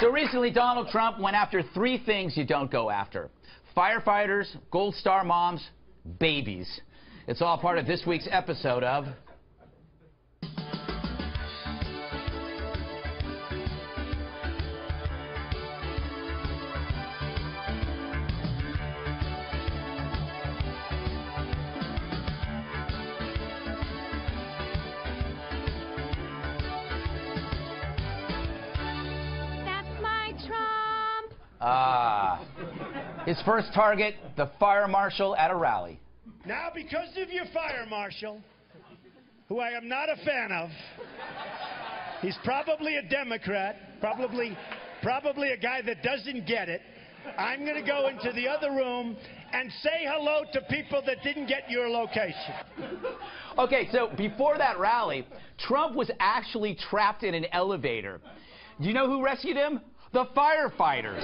So recently, Donald Trump went after three things you don't go after firefighters, Gold Star moms, babies. It's all part of this week's episode of. Ah. His first target, the fire marshal at a rally. Now, because of your fire marshal, who I am not a fan of, he's probably a Democrat, probably, probably a guy that doesn't get it. I'm going to go into the other room and say hello to people that didn't get your location. Okay, so before that rally, Trump was actually trapped in an elevator. Do you know who rescued him? The firefighters.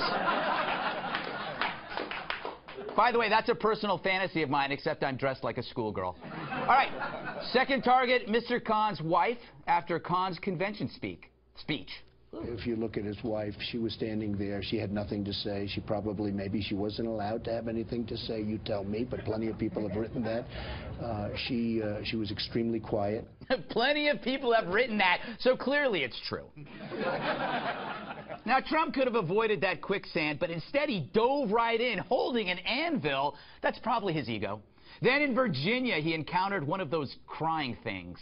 By the way, that's a personal fantasy of mine, except I'm dressed like a schoolgirl. All right, second target, Mr. Khan's wife after Khan's convention speak speech. If you look at his wife, she was standing there. She had nothing to say. She probably, maybe she wasn't allowed to have anything to say. You tell me, but plenty of people have written that. Uh, she, uh, she was extremely quiet. Plenty of people have written that, so clearly it's true. Now, Trump could have avoided that quicksand, but instead he dove right in, holding an anvil. That's probably his ego. Then in Virginia, he encountered one of those crying things.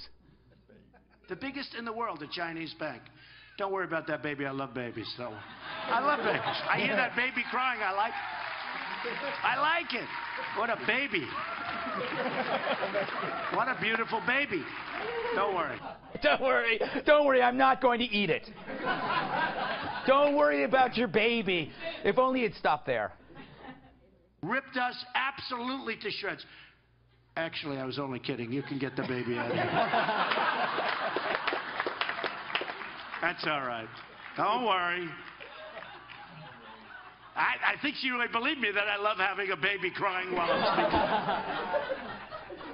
The biggest in the world, the Chinese bank. Don't worry about that baby. I love babies. So I love babies. I hear that baby crying. I like. I like it. What a baby. What a beautiful baby. Don't worry. Don't worry, don't worry, I'm not going to eat it. Don't worry about your baby. If only it stopped there. Ripped us absolutely to shreds. Actually, I was only kidding. You can get the baby out of here. That's all right. Don't worry. I, I think she really believed me that I love having a baby crying while I'm speaking.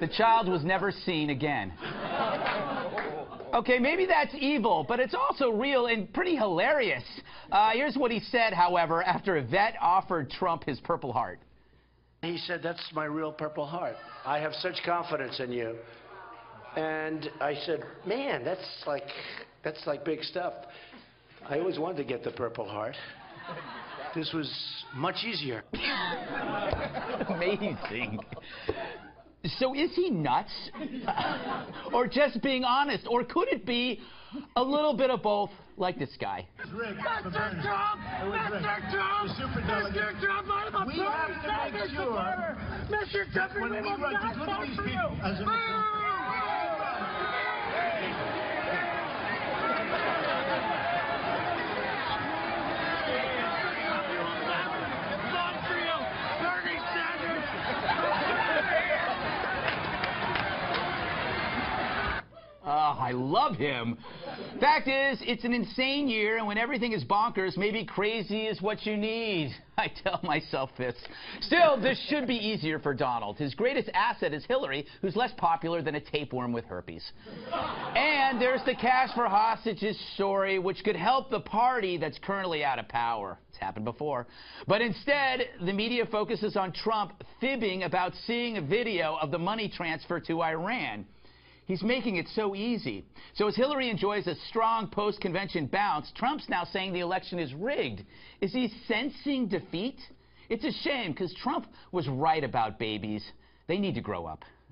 The child was never seen again. Okay, maybe that's evil, but it's also real and pretty hilarious. Uh, here's what he said, however, after a vet offered Trump his Purple Heart. He said, That's my real Purple Heart. I have such confidence in you. And I said, Man, that's like, that's like big stuff. I always wanted to get the Purple Heart. This was much easier. Amazing. So is he nuts? or just being honest? Or could it be a little bit of both, like this guy? Mr. Trump! Mr. Trump! Mr. Trump, I'm a We have to make sure Mr. Trump, we we will run not vote for you. as an Vote for you, Bernie Sanders! Oh, I love him. Fact is, it's an insane year, and when everything is bonkers, maybe crazy is what you need. I tell myself this. Still, this should be easier for Donald. His greatest asset is Hillary, who's less popular than a tapeworm with herpes. And there's the cash for hostages story, which could help the party that's currently out of power. It's happened before. But instead, the media focuses on Trump fibbing about seeing a video of the money transfer to Iran. He's making it so easy. So as Hillary enjoys a strong post-convention bounce, Trump's now saying the election is rigged. Is he sensing defeat? It's a shame because Trump was right about babies. They need to grow up.